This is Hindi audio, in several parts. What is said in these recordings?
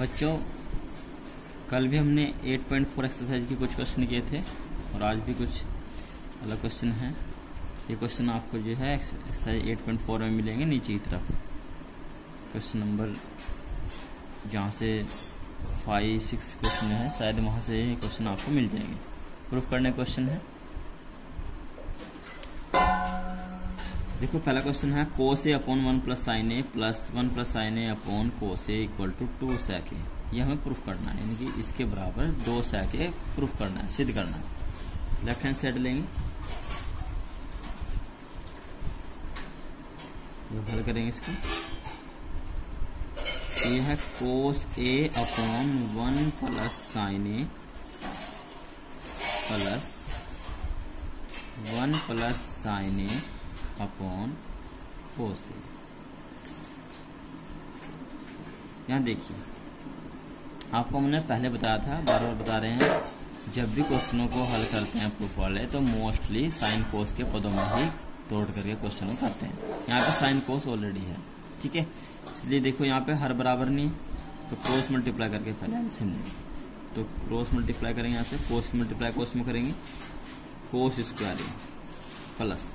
बच्चों, कल भी हमने 8.4 एक्सरसाइज के कुछ क्वेश्चन किए थे, और आज भी कुछ अलग क्वेश्चन हैं। ये क्वेश्चन आपको जो है एक्सरसाइज 8.4 में मिलेंगे नीचे की तरफ़। क्वेश्चन नंबर जहाँ से फाइव सिक्स क्वेश्चन है, शायद वहाँ से ये क्वेश्चन आपको मिल जाएँगे। प्रूफ करने क्वेश्चन है। देखो, पहला क्वेश्चन है cos A upon one plus sine A plus one plus sine A upon cos A equal to two sec A ये हमें प्रूफ करना है, यानी कि इसके बराबर दो सैक ए प्रूफ करना है, सिद्ध करना है। लेफ़्ट हैंड साइड लेंगे। हल करेंगे इसको। ये है cos A upon one plus sine A plus one plus sine A upon cos A यहाँ देखिए, आपको हमने पहले बताया था बार बार बता रहे हैं, जब भी क्वेश्चनों को हल करते हैं प्रूफ वाले तो मोस्टली साइन कोस के पदों में ही तोड़ करके क्वेश्चन करते हैं। यहाँ पे साइन कोस ऑलरेडी है, ठीक है? इसलिए देखो, यहाँ पे हर बराबर नहीं तो क्रॉस मल्टीप्लाई करके पहले एल्सियम लेंगे। तो क्रॉस मल्टीप्लाई करेंगे यहाँ से, कोस मल्टीप्लाई कोस में करेंगे, cos square plus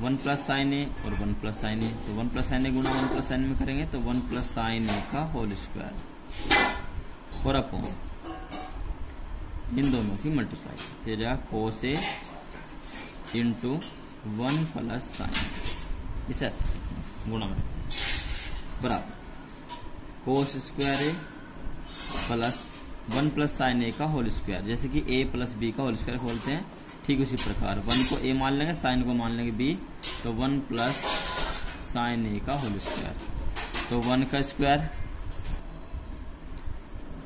one plus sine A और वन प्लस साइन ए। तो वन प्लस साइन ए गुणा वन प्लस साइन में करेंगे तो वन प्लस साइन ए का होल स्क्वायर और अपॉन इन दोनों की मल्टीप्लाई तो जाएगा cos A into one plus sine इसे गुणा में बराबर। Cos square A plus one plus sine A का होल स्क्वायर, जैसे कि ए प्लस बी का होल स्क्वायर खोलते हैं, ठीक उसी प्रकार। वन को ए मान लेंगे, साइन को मान लेंगे बी तो वन प्लस साइन ए का होल स्क्वायर। तो वन का स्क्वायर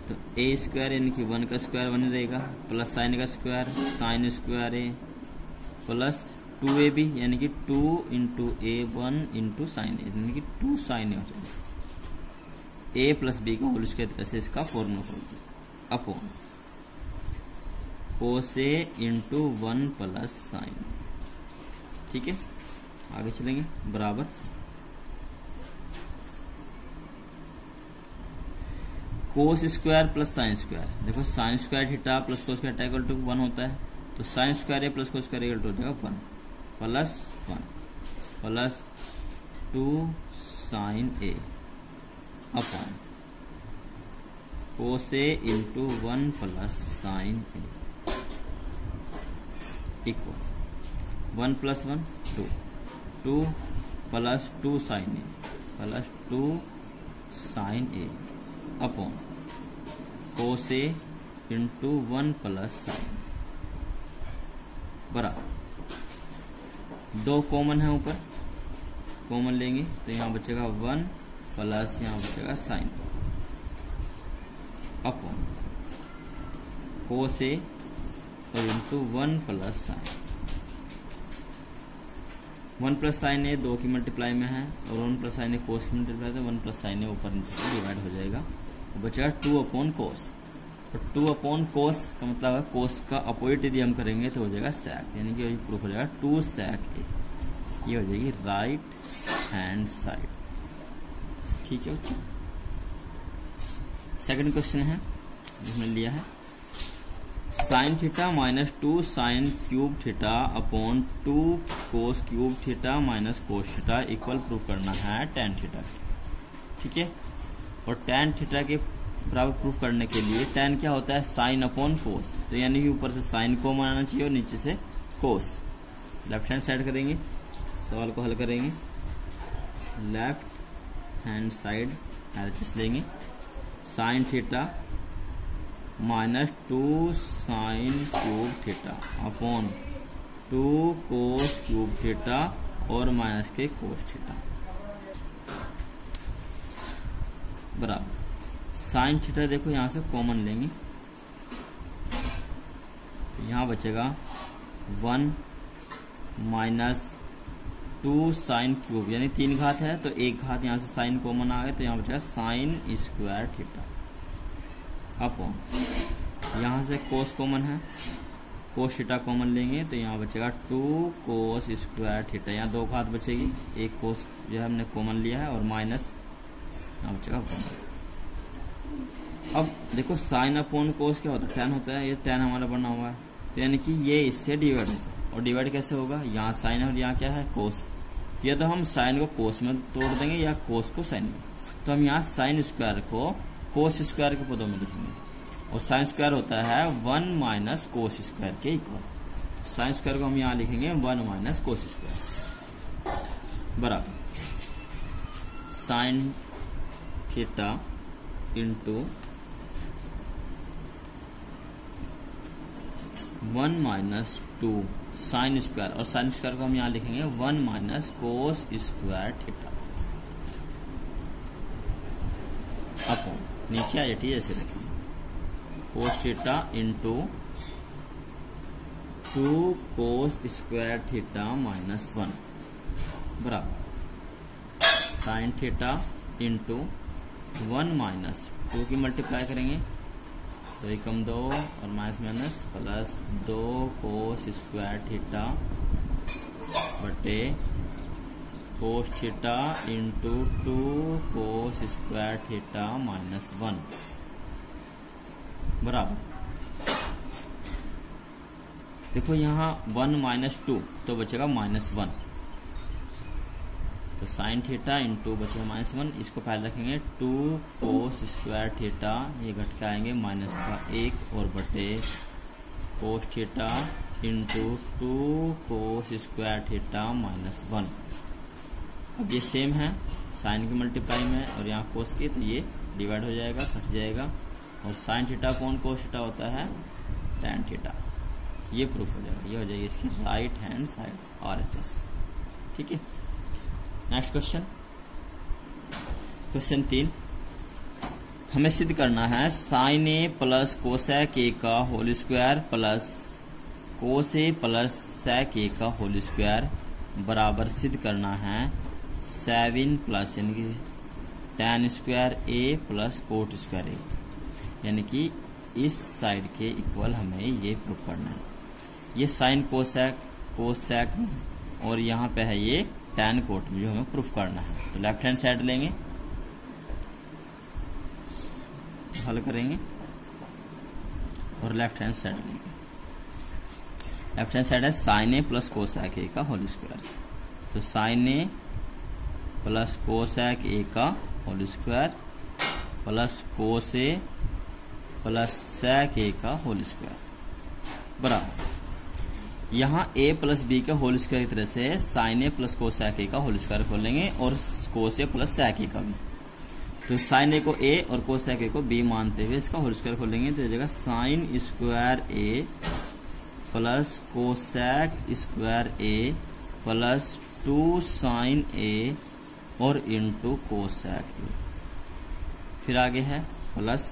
तो ए स्क्वायर यानी कि वन का स्क्वायर वन रहेगा प्लस साइन का square, sine square A, plus two A B, यानी कि two into A one into sine A, यानी कि टू साइन ए हो जाएगा। ए प्लस बी का होल स्क्वायर तरह से इसका फॉर्मूला खोल अपॉन कोसे इंटू वन प्लस साइन ठीक है? आगे चलेंगे। बराबर। Cos square plus sine square देखो sine square theta plus cos square equal to one होता है। तो sine square A plus cos square equal to हो जाएगा one plus one plus two sine A upon. Cos A into one plus sine A equal one plus one two two plus two sine A plus two sine A upon cos A into one plus sine बराबर. दो कॉमन है ऊपर. कॉमन लेंगे तो यहाँ बचेगा वन प्लस यहाँ बचेगा साइन अपॉन कोस ए और into one plus sine one plus sine A दो की मल्टीप्लाई में है और one plus sine A cos की multiply one plus sine A ऊपर नीचे से डिवाइड हो जाएगा। तो बचेगा टू अपॉन कोस और टू अपॉन कोस का मतलब है कोस का अपोजिट यदि हम करेंगे तो हो जाएगा सैक यानी कि प्रूफ हो जाएगा टू सैक ए। ये हो जाएगी राइट हैंड साइड ठीक है बच्चों? सेकंड क्वेश्चन है, जिसमें लिया है। Sine theta minus two sine cube theta upon two cos cube theta minus cos theta equal proof करना है टेन थीटा ठीक है? और टेन थीटा के बराबर प्रूफ करने के लिए टेन क्या होता है? Sine upon cos. तो यानी कि ऊपर से साइन को मानना चाहिए और नीचे से कोस। लेफ़्ट हैंड साइड करेंगे। सवाल को हल करेंगे। लेफ़्ट हैंड साइड एच लेंगे। Sine theta minus two sine cube theta upon two cos cube theta और माइनस के कोस थीटा बराबर. साइन थीटा देखो यहाँ से कॉमन लेंगे. यहाँ बचेगा one minus two sine cube, यानी तीन घात है तो एक घात यहाँ से साइन कॉमन आ गया तो यहाँ बचेगा साइन स्क्वायर थीटा। अपॉन यहाँ से कोस कॉमन है कोस थीटा कॉमन लेंगे तो यहाँ बचेगा टू कोस स्क्वायर थीटा। यहाँ दो घात बचेगी, एक कोस जो है हमने कॉमन लिया है, और माइनस यहाँ बचेगा वन। अब देखो साइन अपोन कोस क्या होता है? टेन होता है, ये टेन हमारा बना हुआ है। तो यानी कि ये इससे डिवाइड होगा, और डिवाइड कैसे होगा? यहाँ साइन और यहाँ क्या है? कोस या तो हम साइन को कोस में तोड़ देंगे या कोस को साइन में। तो हम यहाँ साइन स्क्वायर को कोस स्क्वायर के पदों में लिखेंगे। और साइन स्क्वायर होता है वन माइनस कोस स्क्वायर के इक्वल साइन स्क्वायर को हम यहाँ लिखेंगे वन माइनस कोस स्क्वायर बराबर। Sine theta into one minus two sine square, और साइन स्क्वायर को हम यहाँ लिखेंगे one minus cos square theta. Upon नीचे आ जाती है ऐसे लिखेंगे cos theta into two cos square theta minus one. बराबर। Sine theta into one minus two की मल्टीप्लाई करेंगे। तो एकम दो और माइनस माइनस प्लस दो कोस स्क्वायर थीटा बटे cos theta into two cos square theta minus one बराबर। देखो यहाँ वन माइनस टू तो बचेगा माइनस वन तो साइन थीटा इंटू बचेगा माइनस वन इसको पहले रखेंगे टू कोस स्क्वायर थीटा, ये घट के आएँगे माइनस का एक और बटे cos theta into two cos square theta minus one अब ये सेम है, साइन की मल्टीप्लाई में और यहाँ कोस की तो ये डिवाइड हो जाएगा, कट जाएगा। और साइन थीटा कौन कोस थीटा होता है? Tan theta. ये प्रूफ हो जाएगा, ये हो जाएगी इसकी right hand side R H S ठीक है? नेक्स्ट क्वेश्चन क्वेश्चन तीन. हमें सिद्ध करना है sine A plus cosec A का whole square plus cos A plus sec A का होल स्क्वायर बराबर सिद्ध करना है सेवन प्लस यानी कि tan square A plus cot square A यानी कि इस साइड के इक्वल हमें ये प्रूफ करना है। ये साइन कोसैक कोसैक और यहाँ पे है ये टेन कोट में जो हमें प्रूफ करना है। तो लेफ़्ट हैंड साइड लेंगे। हल करेंगे। और लेफ़्ट हैंड साइड लेंगे। लेफ़्ट हैंड साइड है sine A plus cosec A का होल स्क्वायर तो sine A plus cosec A का whole square plus cos A plus sec A का होल स्क्वायर बराबर। यहाँ a प्लस बी के होल स्क्वायर की तरह से sine A plus cosec A का होल स्क्वायर खोलेंगे और कोस ए प्लस सैक ए का भी। तो साइन ए को a और कोसैक ए को b मानते हुए इसका होल स्क्वायर खोलेंगे तो जगह sine square A plus cosec square A plus two sine A और इंटू कोसैक ए फिर आगे है plus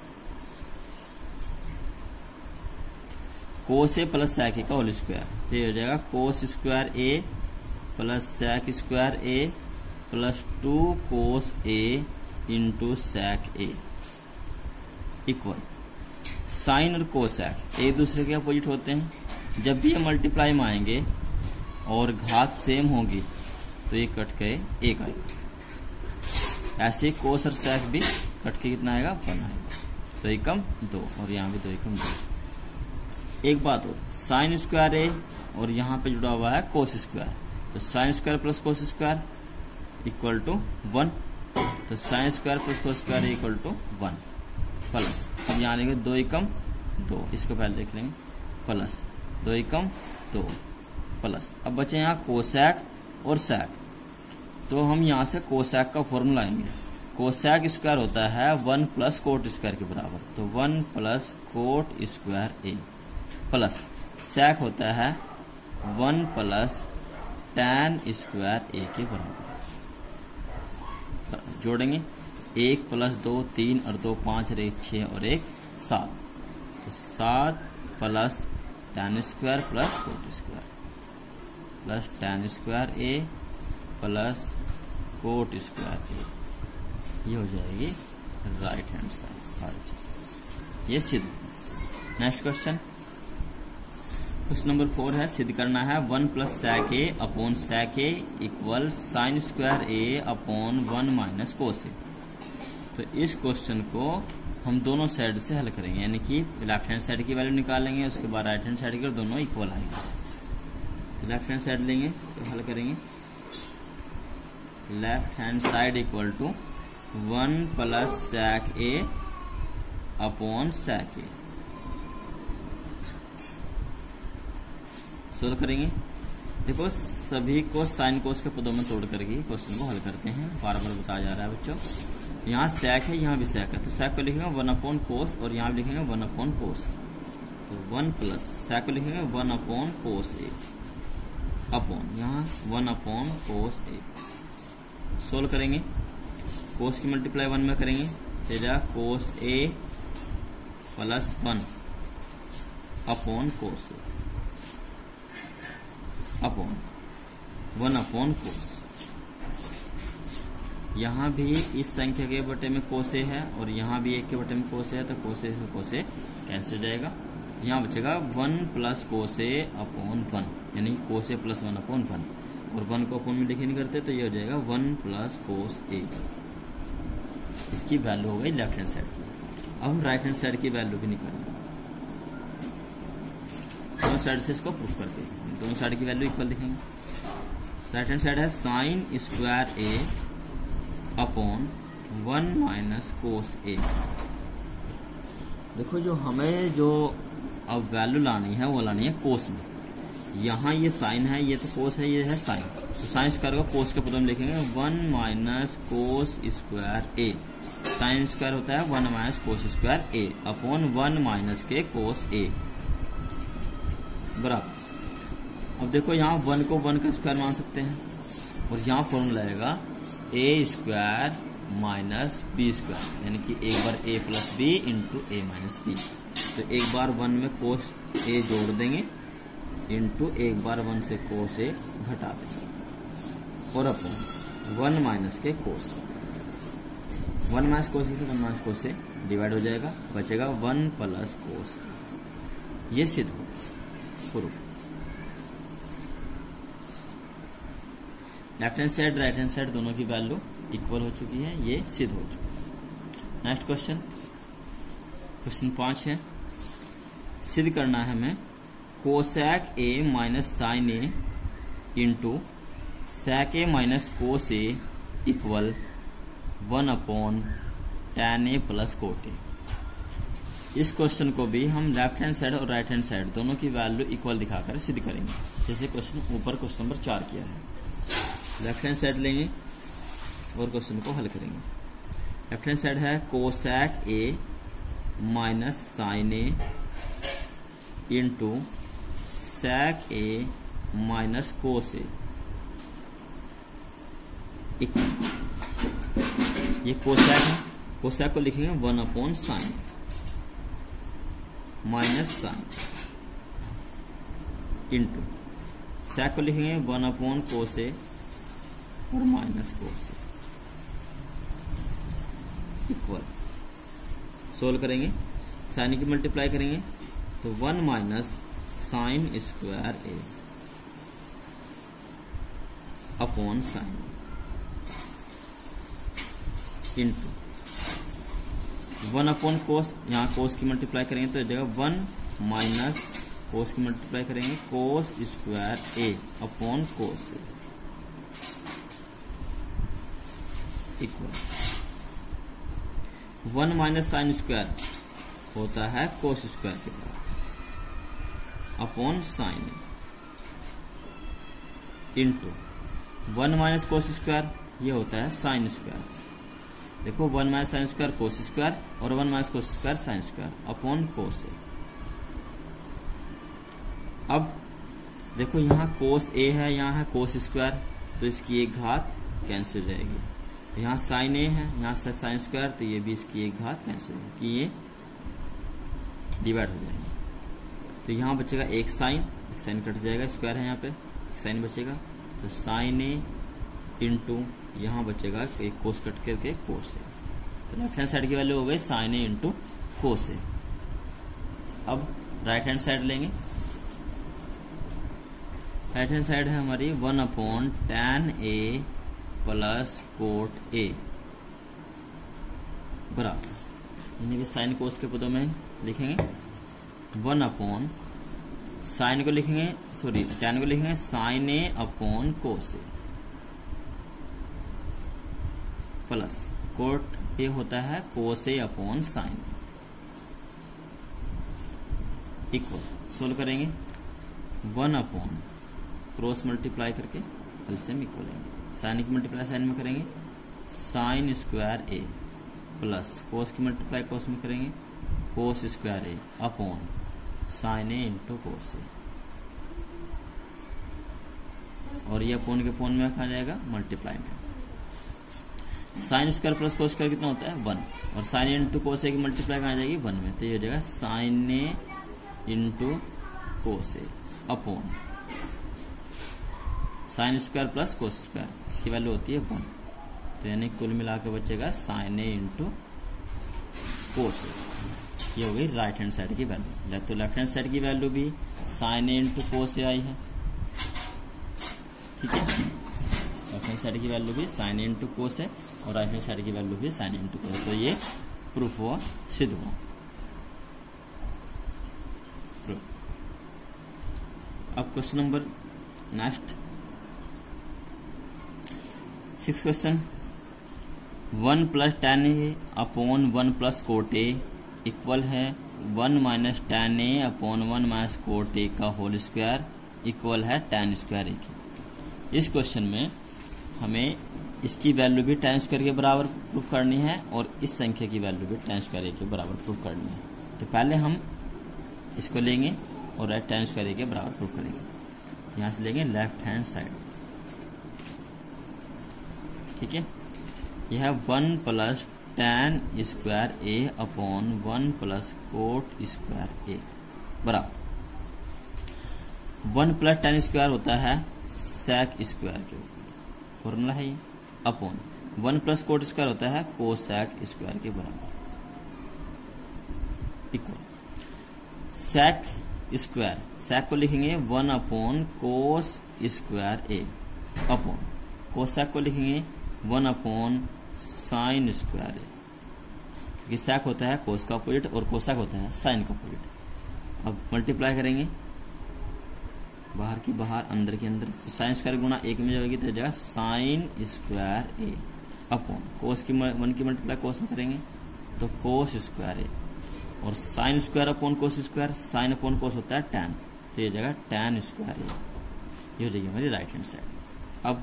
cos A plus sec A का होल स्क्वायर तो ये हो जाएगा cos square A plus sec square A plus two cos A into sec A equal sine और कोसैक एक दूसरे के अपोजिट होते हैं। जब भी ये मल्टीप्लाई में आएँगे और घात सेम होगी तो ये कट के एक आएगा। ऐसे कोस और सैक भी कट के कितना आएगा? वन आएगा। तो एकम दो, और यहाँ भी दो, एकम दो। एक बात और साइन स्क्वायर ए और यहाँ पे जुड़ा हुआ है कोस स्क्वायर तो sine square plus cos square equal to one तो sine square plus cos square equal to one plus अब यहाँ लेंगे दो एकम दो। इसको पहले देख लेंगे। प्लस दो एकम दो प्लस अब बचे यहाँ कोसैक और सैक तो हम यहाँ से कोसैक का फॉर्मूला आएँगे। कोसैक स्क्वायर होता है वन प्लस कोट स्क्वायर के बराबर। तो one plus cot square A plus. Sec होता है one plus tan square A के बराबर। जोड़ेंगे। एक प्लस दो, तीन, और दो, पाँच, और एक, छः, और एक, सात। तो सात plus tan square plus cot square plus tan square A plus cot square A ये हो जाएगी राइट हैंड साइड ये सिद्ध next question question number four है, सिद्ध करना है, one plus sec A upon sec A equal sine square A upon one minus cos A तो इस क्वेश्चन को हम दोनों साइड से हल करेंगे, यानी कि लेफ़्ट हैंड साइड की वैल्यू निकालेंगे, उसके बाद राइट हैंड साइड की और दोनों इक्वल आएँगे। तो लेफ़्ट हैंड साइड लेंगे तो हल करेंगे। Left hand side equal to one plus sec A upon sec A solve करेंगे। देखो, सभी को साइन कोस के पदों में तोड़ करके क्वेश्चन को हल करते हैं। बार बार बताया जा रहा है बच्चों। यहाँ सैक है, यहाँ भी सैक है। तो सैक को लिखेंगे वन अपॉन कोस और यहाँ भी लिखेंगे वन अपॉन कोस तो वन प्लस सैक को लिखेंगे one upon cos A upon यहाँ one upon cos A solve करेंगे। कोस की मल्टीप्लाई वन में करेंगे। Teja cos A plus one upon cos A upon one upon cos यहाँ भी इस संख्या के बटे में कोसे है और यहाँ भी एक के बटे में कोसे है तो कोसे से कोसे कैंसिल जाएगा। यहाँ बचेगा one plus cos A upon one यानी cos A plus one upon one और वन को अपॉन में लिखे नहीं करते तो ये हो जाएगा वन प्लस कोस ए इसकी वैल्यू हो गई लेफ़्ट हैंड साइड की। अब हम राइट हैंड साइड की वैल्यू भी निकालेंगे। दोनों साइड से इसको प्रूफ करके दोनों साइड की वैल्यू इक्वल लिखेंगे राइट हैंड साइड है sine square A upon one minus cos A देखो जो हमें जो अब वैल्यू लानी है, वो लानी है कोस में यहाँ ये साइन है, ये तो कोस है, ये है साइन तो साइन स्क्वायर को कोस के पद में लिखेंगे one minus cos square A sine square होता है one minus cos square A upon one minus के कोस ए बराबर। अब देखो यहाँ वन को वन का स्क्वायर मान सकते हैं। और यहाँ फॉर्मूला आएगा A square minus B square यानी कि एक बार A plus B into A minus B तो एक बार वन में कोस ए जोड़ देंगे इंटू एक बार वन से कोस ए घटा देंगे। और अपन वन माइनस के कोस वन माइनस कोस से वन माइनस कोस से डिवाइड हो जाएगा, बचेगा वन प्लस कोस ये सिद्ध हो proof left hand side right hand side दोनों की वैल्यू इक्वल हो चुकी है, ये सिद्ध हो चुकी है। नेक्स्ट क्वेश्चन क्वेश्चन पाँच है। सिद्ध करना है हमें। Cosec A minus sine A into sec A minus cos A equal one upon tan A plus cot A इस क्वेश्चन को भी हम लेफ़्ट हैंड साइड और राइट हैंड साइड दोनों की वैल्यू इक्वल दिखाकर सिद्ध करेंगे। जैसे क्वेश्चन ऊपर क्वेश्चन नंबर चार किया है। लेफ़्ट हैंड साइड लेंगे और क्वेश्चन को हल करेंगे। लेफ़्ट हैंड साइड है cosec A minus sine A into sec A minus cos A ये कोसैक है। कोसैक को लिखेंगे one upon sine minus sine into sec को लिखेंगे वन अपॉन कोसे और माइनस कोसे इक्वल सोल्व करेंगे. साइन की मल्टीप्लाई करेंगे. तो one minus sine square A upon sine into one upon cos यहाँ कोस की मल्टीप्लाई करेंगे तो जगह वन माइनस कोस की मल्टीप्लाई करेंगे cos square A upon cos A equal one minus sine square होता है कोस स्क्वायर के बराबर। Upon sine into one minus cos square, ये होता है साइन स्क्वायर। देखो, one minus sine square cos square और one minus cos square sine square, upon cos A अब देखो, यहाँ कोस ए है, यहाँ है कोस स्क्वायर तो इसकी एक घात कैंसिल जाएगी यहाँ साइन ए है, यहाँ से साइन स्क्वायर तो ये बीस की एक घात कैंसिल कि ये डिवाइड हो जाएँगे। तो यहाँ बचेगा एक साइन एक साइन कट जाएगा, स्क्वायर है यहाँ पे साइन बचेगा। तो साइन ए इंटू यहाँ बचेगा एक कोस कट करके कोस है। तो लेफ़्ट हैंड साइड की वैल्यू हो गई साइन ए इंटू कोस है। अब राइट हैंड साइड लेंगे। राइट हैंड साइड है हमारी one upon tan A plus cot A. बराबर। यानी कि साइन कोस के पदों में लिखेंगे वन अपॉन साइन को लिखेंगे सॉरी टेन को लिखेंगे sine A upon cos A plus cot A होता है cos A upon sine equal solve करेंगे। वन अपॉन क्रॉस मल्टीप्लाई करके एल्सियम इक्वल है। साइन की मल्टीप्लाई साइन में करेंगे। Sine square A plus cos की मल्टीप्लाई कोस में करेंगे। Cos square A upon sine A into cos A और ये अपोन के पोन में कहा जाएगा मल्टीप्लाई में। Sine square plus cos square कितना होता है? वन और साइन इंटू कोस ए की मल्टीप्लाई कहा जाएगी? वन में। तो ये हो जाएगा sine A into cos A upon sine square plus cos square इसकी वैल्यू होती है वन तो यानी कुल मिला के बचेगा sign A into cos A ये हो गई राइट हैंड साइड की वैल्यू तो लेफ़्ट हैंड साइड की वैल्यू भी sine A into cos A आई है। ठीक है? लेफ़्ट हैंड साइड की वैल्यू भी साइन ए इंटू कोस है और राइट हैंड साइड की वैल्यू भी साइन इंटू कोस तो ये प्रूफ हुआ, सिद्ध हुआ। अब question number next six question one plus tan A upon one plus cot A equal है one minus tan A upon one minus cot A का होल स्क्वायर इक्वल है टेन स्क्वायर ए की। इस क्वेश्चन में हमें इसकी वैल्यू भी टेन स्क्वायर के बराबर प्रूफ करनी है और इस संख्या की वैल्यू भी टेन स्क्वायर ए के बराबर प्रूफ करनी है। तो पहले हम इसको लेंगे और राइट टेन स्क्वायर ए के बराबर प्रूफ करेंगे। यहाँ से लेंगे लेफ़्ट हैंड साइड ठीक है? यह one plus tan square A upon one plus cot square A बराबर। वन प्लस टेन स्क्वायर होता है सेक स्क्वायर के फॉर्मूला है ये upon one plus cot square होता है कोसैक स्क्वायर के बराबर। इक्वल सेक स्क्वायर सेक को लिखेंगे one upon cos square A upon cosec को लिखेंगे वन अपॉन साइन स्क्वायर क्योंकि सैक होता है कोस का अपोजिट और कोसैक होता है साइन का अपोजिट अब मल्टीप्लाई करेंगे। बाहर की बाहर, अंदर के अंदर। तो साइन स्क्वायर गुणा एक में जाएगी तो जाएगा sine square A upon. Cos की वन की मल्टीप्लाई कोस में करेंगे तो कोस स्क्वायर ए। और sine square upon cos square sine upon cos होता है टेन तो ये जाएगा टेन स्क्वायर ए। ये हो जाएगी हमारी राइट हैंड साइड अब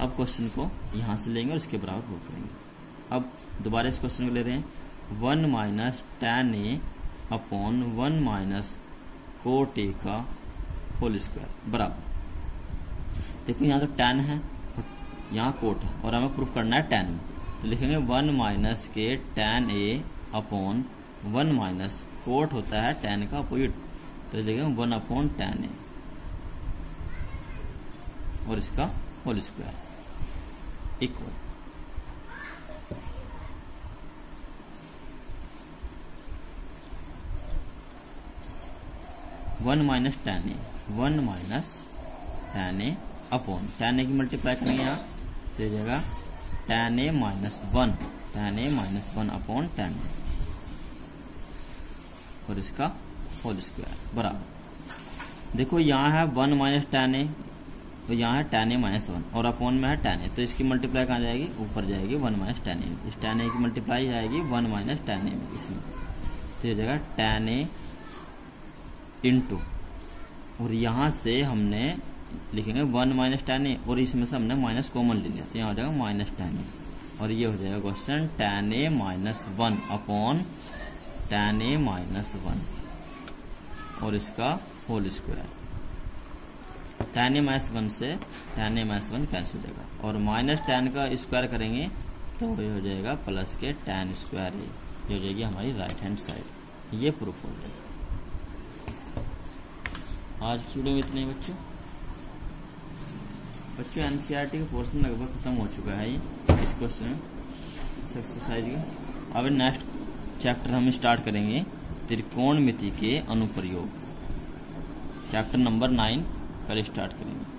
अब क्वेश्चन को यहाँ से लेंगे और इसके बराबर प्रूव करेंगे। अब दोबारा इस क्वेश्चन को ले रहे हैं। One minus tan A upon one minus cot A का होल स्क्वायर बराबर। देखो यहाँ तो टेन है और यहाँ कोट है और हमें प्रूफ करना है टेन तो लिखेंगे वन माइनस के tan A upon one minus cot होता है टेन का अपोजिट तो लिखेंगे वन अपॉन टेन ए और इसका whole square equal one minus tan A one minus tan A upon tan A की मल्टीप्लाई करेंगे यहाँ तो जगह tan A minus one tan A minus one upon tan और इसका होल स्क्वायर बराबर। देखो यहाँ है वन माइनस टेन ए तो यहाँ है टेन ए माइनस वन और अपॉन में है टेन ए तो इसकी मल्टीप्लाई कहाँ जाएगी? ऊपर जाएगी वन माइनस टेन ए इस टेन ए की मल्टीप्लाई जाएगी वन माइनस टेन ए में इसमें। तो ये जगह टेन ए इंटू और यहाँ से हमने लिखेंगे वन माइनस टेन ए और इसमें से हमने माइनस कॉमन ले लिया तो यहाँ हो जाएगा माइनस टेन ए और ये हो जाएगा question tan A minus one upon tan A minus one और इसका whole square tan A minus one से tan A minus one cancel हो जाएगा और माइनस टेन का स्क्वायर करेंगे तो ये हो जाएगा प्लस के टेन स्क्वायर ये। हो जाएगी हमारी राइट हैंड साइड ये प्रूफ हो जाएगा। आज वीडियो में इतने बच्चों। बच्चों एनसीईआरटी का पोर्शन लगभग खत्म हो चुका है ये, इस क्वेश्चन एक्सरसाइज का अब नेक्स्ट चैप्टर हम स्टार्ट करेंगे त्रिकोण मिति के अनुप्रयोग। चैप्टर नंबर नाइन कल स्टार्ट करेंगे।